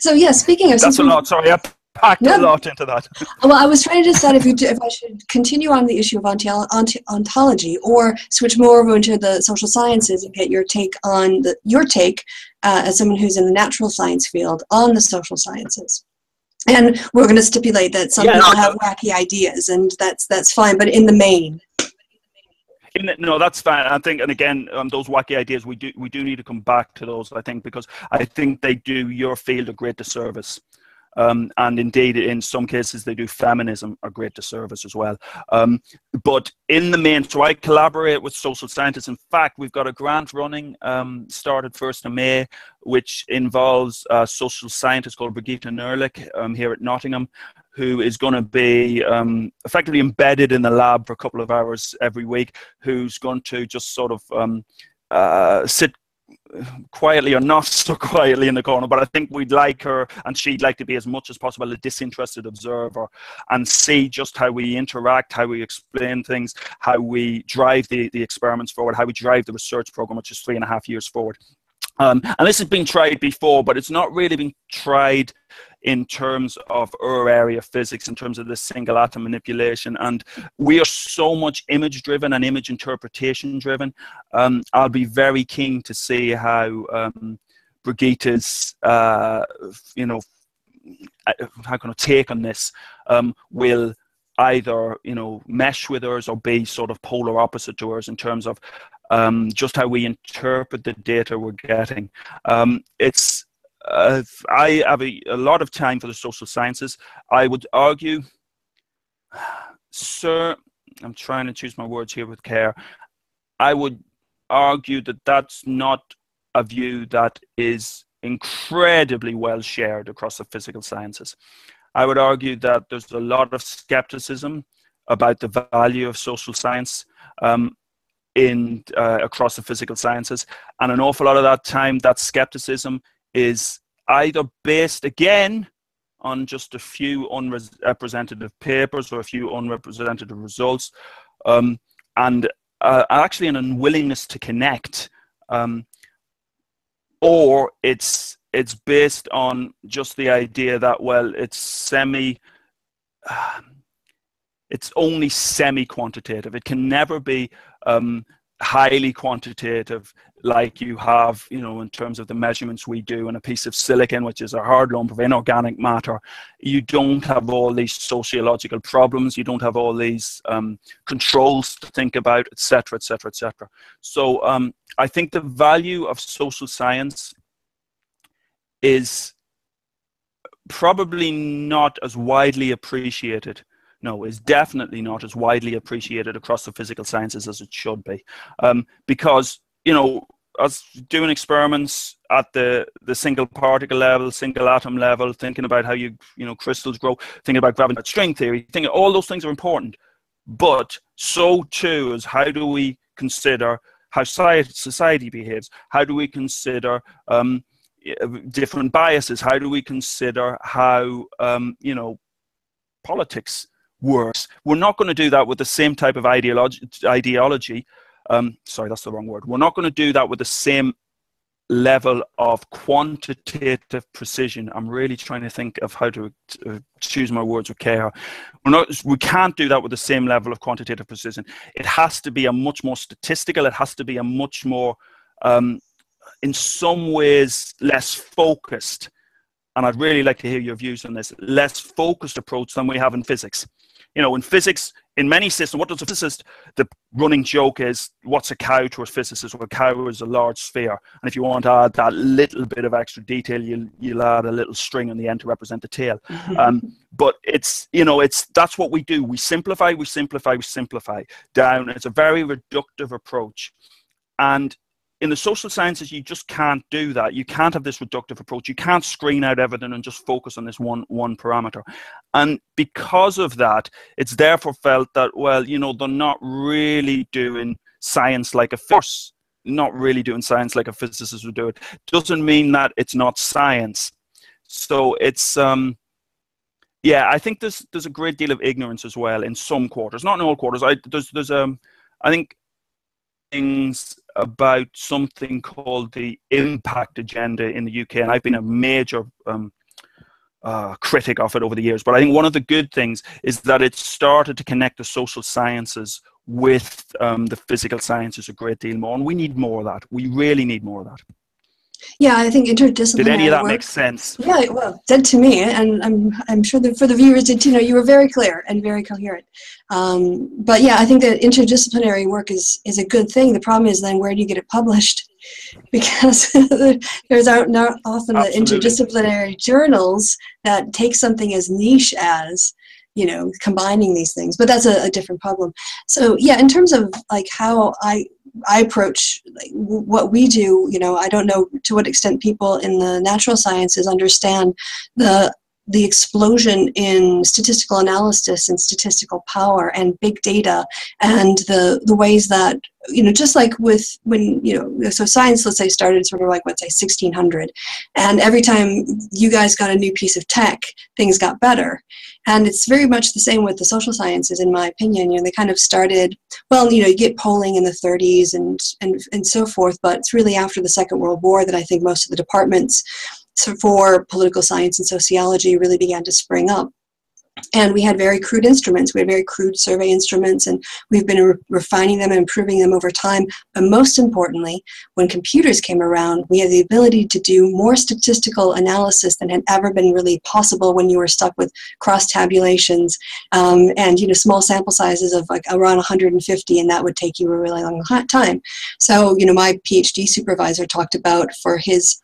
So yeah, speaking of that's a lot. Sorry, I packed no, a lot into that. well, I was trying to decide if you if I should continue on the issue of ontology or switch more over into the social sciences and get your take on the your take uh, as someone who's in the natural science field on the social sciences. And we're going to stipulate that some yeah, people no, have wacky ideas, and that's that's fine. But in the main, no, that's fine. I think, and again, um, those wacky ideas, we do we do need to come back to those. I think because I think they do your field a great disservice. Um, and indeed, in some cases, they do feminism a great disservice as well. Um, but in the main, so I collaborate with social scientists. In fact, we've got a grant running, um, started 1st of May, which involves a social scientist called Brigitte Nerlich um, here at Nottingham, who is going to be um, effectively embedded in the lab for a couple of hours every week, who's going to just sort of um, uh, sit quietly or not so quietly in the corner, but I think we'd like her and she'd like to be as much as possible a disinterested observer and see just how we interact, how we explain things, how we drive the, the experiments forward, how we drive the research program, which is three and a half years forward. Um, and this has been tried before, but it's not really been tried in terms of our area of physics, in terms of the single atom manipulation. And we are so much image driven and image interpretation driven. Um, I'll be very keen to see how um, Brigitte's, uh, you know, uh, how can I take on this um, will either you know mesh with us or be sort of polar opposite to us in terms of um, just how we interpret the data we're getting. Um, it's uh, I have a, a, lot of time for the social sciences. I would argue, sir, I'm trying to choose my words here with care. I would argue that that's not a view that is incredibly well shared across the physical sciences. I would argue that there's a lot of skepticism about the value of social science. Um, in uh, across the physical sciences and an awful lot of that time that skepticism is either based again on just a few unrepresentative papers or a few unrepresentative results um, and uh, actually an unwillingness to connect um, or it's it's based on just the idea that well it's semi uh, it's only semi-quantitative. It can never be um, highly quantitative like you have, you know, in terms of the measurements we do in a piece of silicon, which is a hard lump of inorganic matter. You don't have all these sociological problems. You don't have all these um, controls to think about, etc., etc., etc. So um, I think the value of social science is probably not as widely appreciated no, is definitely not as widely appreciated across the physical sciences as it should be. Um, because, you know, as doing experiments at the, the single particle level, single atom level, thinking about how you, you know, crystals grow, thinking about gravity string theory, thinking all those things are important. But so too is how do we consider how society behaves? How do we consider um, different biases? How do we consider how, um, you know, politics works. We're not going to do that with the same type of ideology. ideology. Um, sorry, that's the wrong word. We're not going to do that with the same level of quantitative precision. I'm really trying to think of how to choose my words with care. We're not, we can't do that with the same level of quantitative precision. It has to be a much more statistical. It has to be a much more, um, in some ways, less focused. And I'd really like to hear your views on this. Less focused approach than we have in physics you know, in physics, in many systems, what does a physicist, the running joke is, what's a cow to a physicist? Well, a cow is a large sphere. And if you want to add that little bit of extra detail, you'll, you'll add a little string on the end to represent the tail. um, but it's, you know, it's, that's what we do. We simplify, we simplify, we simplify down. It's a very reductive approach. And in the social sciences, you just can't do that. You can't have this reductive approach. You can't screen out everything and just focus on this one one parameter. And because of that, it's therefore felt that well, you know, they're not really doing science like a force, not really doing science like a physicist would do it. Doesn't mean that it's not science. So it's um, yeah, I think there's there's a great deal of ignorance as well in some quarters, not in all quarters. I there's there's um, I think things about something called the impact agenda in the UK, and I've been a major um, uh, critic of it over the years, but I think one of the good things is that it started to connect the social sciences with um, the physical sciences a great deal more, and we need more of that. We really need more of that. Yeah, I think interdisciplinary. Did any of that work, make sense? Yeah, well, did to me, and I'm I'm sure that for the viewers did too. Know you were very clear and very coherent. Um, but yeah, I think that interdisciplinary work is is a good thing. The problem is then where do you get it published? Because there's not often the interdisciplinary journals that take something as niche as you know combining these things but that's a, a, different problem. So yeah in terms of like how i i approach like, what we do you know i don't know to what extent people in the natural sciences understand the the explosion in statistical analysis and statistical power and big data and the the ways that you know just like with when you know so science let's say started sort of like let's say 1600 and every time you guys got a new piece of tech things got better and it's very much the same with the social sciences in my opinion you know they kind of started well you know you get polling in the 30s and and and so forth but it's really after the second world war that i think most of the departments for political science and sociology really began to spring up. And we had very crude instruments. We had very crude survey instruments, and we've been re- refining them and improving them over time. But most importantly, when computers came around, we had the ability to do more statistical analysis than had ever been really possible when you were stuck with cross tabulations um, and you know small sample sizes of like around 150, and that would take you a really long time. So you know, my PhD supervisor talked about for his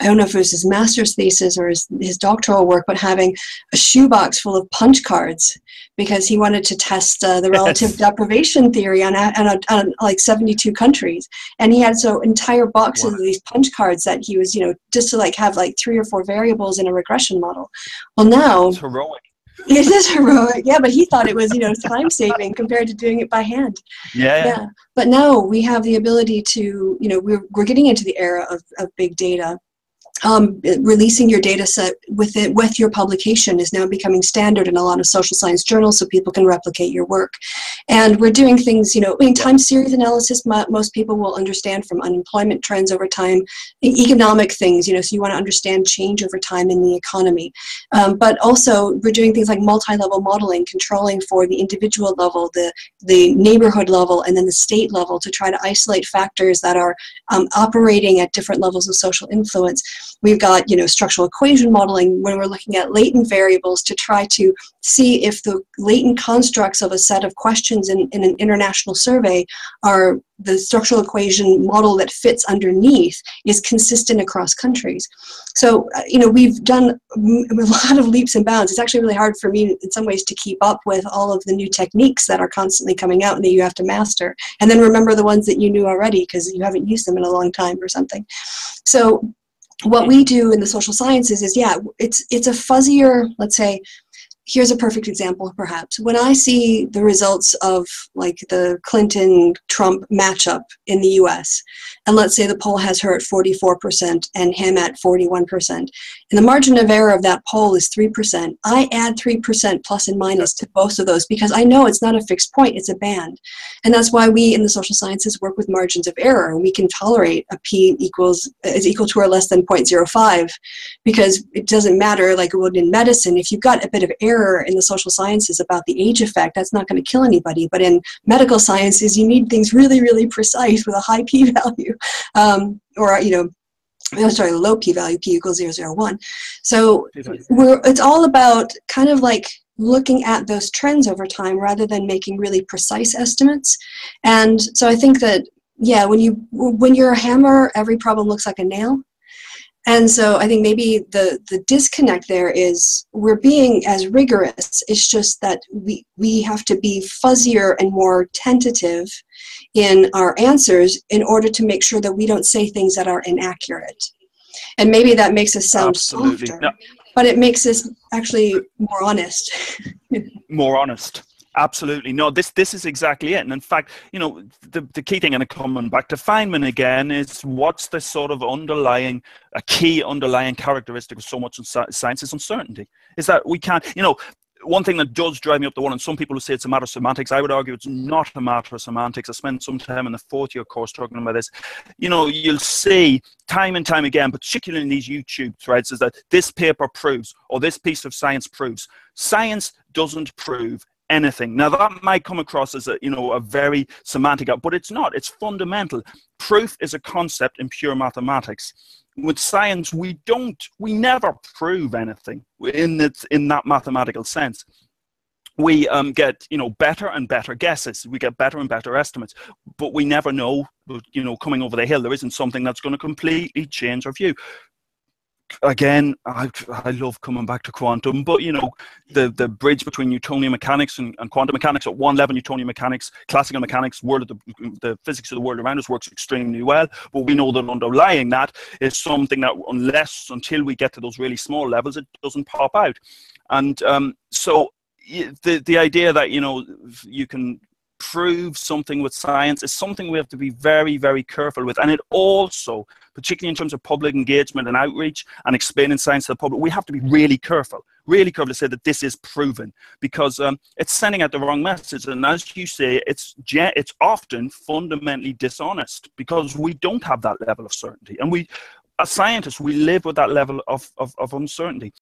I don't know if it was his master's thesis or his, his doctoral work, but having a shoebox full of punch cards because he wanted to test uh, the relative yes. deprivation theory on, on, on, like 72 countries. And he had so entire boxes wow. of these punch cards that he was, you know, just to like have like three or four variables in a regression model. Well, now. It's heroic. It is heroic, yeah, but he thought it was, you know, time saving compared to doing it by hand. Yeah. Yeah. But now we have the ability to, you know, we're, we're getting into the era of, of big data um, releasing your data set with it with your publication is now becoming standard in a lot of social science journals so people can replicate your work. And we're doing things you know in time series analysis most people will understand from unemployment trends over time economic things you know so you want to understand change over time in the economy. Um, but also we're doing things like multi-level modeling controlling for the individual level the the neighborhood level and then the state level to try to isolate factors that are um, operating at different levels of social influence We've got, you know, structural equation modeling when we're looking at latent variables to try to see if the latent constructs of a set of questions in, in an international survey are the structural equation model that fits underneath is consistent across countries. So, uh, you know, we've done a lot of leaps and bounds. It's actually really hard for me in some ways to keep up with all of the new techniques that are constantly coming out and that you have to master. And then remember the ones that you knew already because you haven't used them in a long time or something. So, what we do in the social sciences is yeah it's it's a fuzzier let's say here's a perfect example perhaps when i see the results of like the clinton trump matchup in the us and let's say the poll has her at 44% and him at 41%, and the margin of error of that poll is 3%, I add 3% plus and minus to both of those because I know it's not a fixed point, it's a band. And that's why we in the social sciences work with margins of error. We can tolerate a p equals is equal to or less than 0.05 because it doesn't matter like it would in medicine. If you've got a bit of error in the social sciences about the age effect, that's not going to kill anybody. But in medical sciences, you need things really, really precise with a high p value um, or you know I'm sorry, low p-value, p equals 001. So we're, it's all about kind of like looking at those trends over time rather than making really precise estimates. And so I think that, yeah, when, you, when you're a hammer, every problem looks like a nail. And so I think maybe the, the disconnect there is we're being as rigorous. It's just that we, we have to be fuzzier and more tentative in our answers in order to make sure that we don't say things that are inaccurate. And maybe that makes us sound Absolutely. softer, no. but it makes us actually more honest. more honest. Absolutely. No, this this is exactly it. And in fact, you know, the, the key thing, and coming back to Feynman again, is what's the sort of underlying, a key underlying characteristic of so much science is uncertainty. Is that we can't, you know, one thing that does drive me up the wall, and some people who say it's a matter of semantics. I would argue it's not a matter of semantics. I spent some time in the fourth year course talking about this. You know, you'll see time and time again, particularly in these YouTube threads, is that this paper proves or this piece of science proves. Science doesn't prove anything. Now that might come across as a you know a very semantic, but it's not. It's fundamental. Proof is a concept in pure mathematics with science, we don't, we never prove anything in that, in that mathematical sense. We um, get, you know, better and better guesses. We get better and better estimates, but we never know, you know, coming over the hill, there isn't something that's going to completely change our view again, I, I love coming back to quantum, but you know, the, the bridge between Newtonian mechanics and, and quantum mechanics at one level, Newtonian mechanics, classical mechanics, world of the, the physics of the world around us works extremely well. But we know that underlying that is something that unless until we get to those really small levels, it doesn't pop out. And um, so the the idea that you know you can prove something with science is something we have to be very, very careful with. And it also, particularly in terms of public engagement and outreach and explaining science to the public, we have to be really careful, really careful to say that this is proven because um, it's sending out the wrong message. And as you say, it's, it's often fundamentally dishonest because we don't have that level of certainty. And we, as scientists, we live with that level of, of, of uncertainty.